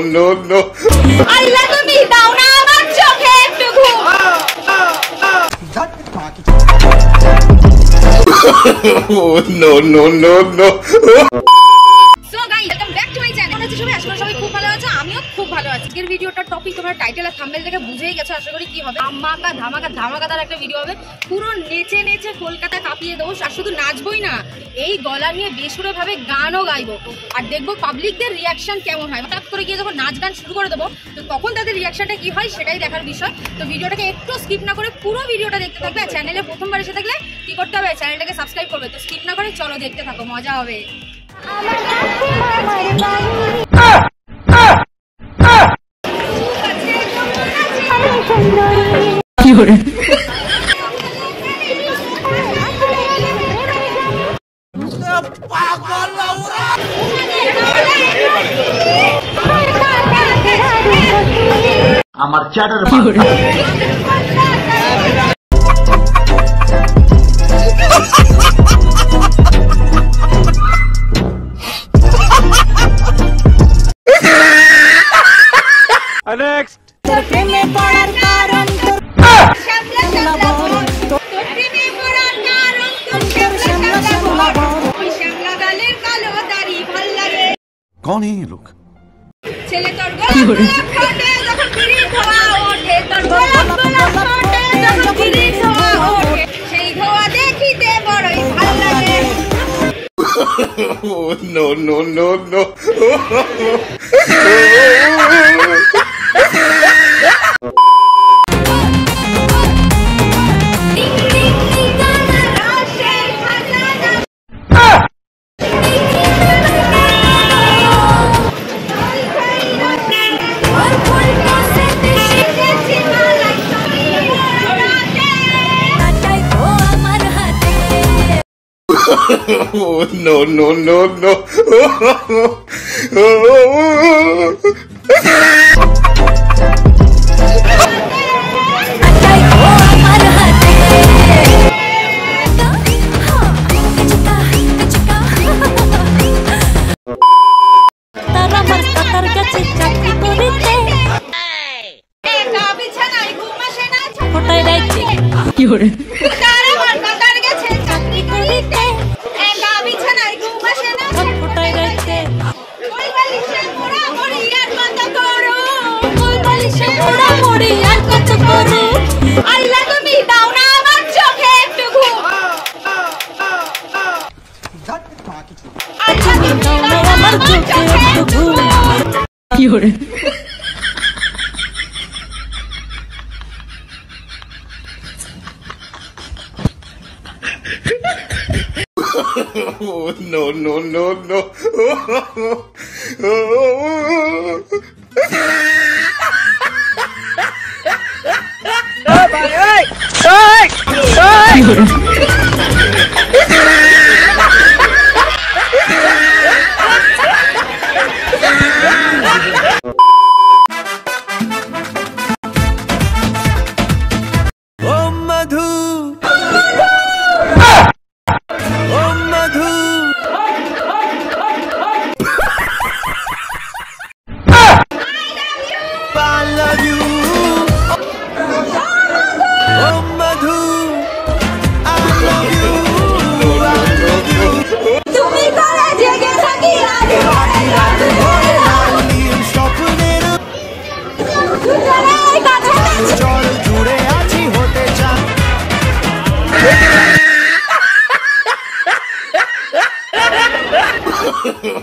no, no, no, no. আল্লাহ তুমি দাও না আমার চোখে একটু ঘুম Oh, no, no, no, তোমরা আর দেখে বুঝেই গেছো, আশা করি কি হবে। ধামাকা ধামাকা, ধামাকাদার একটা ভিডিও হবে। পুরো নেচে নেচে কলকাতা কাঁপিয়ে দেবো, আর শুধু নাচবই না, এই গলা নিয়ে বেসুরে ভাবে গানও গাইবো। আর দেখব পাবলিকদের রিয়াকশন কেমন হয়। হঠাৎ করে গিয়ে যখন নাচ গান শুরু করে দেবো, তো তখন তাদের রিয়াকশনটা কি হয় সেটাই দেখার বিষয়। তো ভিডিওটাকে একটু স্কিপ না করে পুরো ভিডিওটা দেখতে থাকবে, আর চ্যানেলে প্রথমবার এসে থাকলে কি করতে হবে? চ্যানেলটাকে সাবস্ক্রাইব করবে। তো স্কিপ না করে চলো দেখতে থাকো, মজা হবে। আমার চ্যাটার দেখিতে বড়ই ভালো লাগে। Oh, no, no, no, no. Oh, no, no, no, no. তো আমার হাতে ঘুম Oh, no, no, no, no. ओ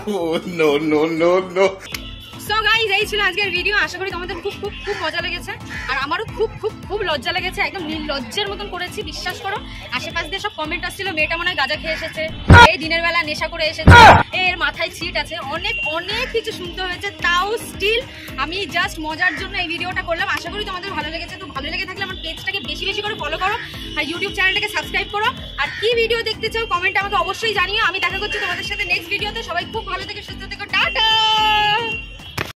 No, no, no, no. So guys এই ছিল আজকের ভিডিও আশা করি তোমাদের খুব খুব খুব মজা লেগেছে। আর আমারও খুব খুব খুব লজ্জা লেগেছে। একদম নির্লজ্জের মতন করেছি বিশ্বাস করো। আশেপাশ দিয়ে সব কমেন্ট আসছিল মেয়েটা মনে হয় গাঁজা খেয়ে এসেছে। এই দিনের বেলা নেশা করে এসেছে। এর মাথায় ছিট আছে। অনেক অনেক কিছু শুনতে হয়েছে তাও স্টিল আমি জাস্ট মজার জন্য এই ভিডিওটা করলাম। আশা করি তোমাদের ভালো লেগেছে। তো ভালো লেগে থাকলে আমার পেজটাকে বেশি বেশি করে ফলো করো। আর ইউটিউব চ্যানেলটাকে সাবস্ক্রাইব করো। আর কি ভিডিও দেখতে চাও কমেন্ট আমাকে অবশ্যই জানিও। আমি দেখা করছি তোমাদের সাথে নেক্সট ভিডিওতে সবাই খুব ভালো থেকে, সুস্থ থেকে। টাটা!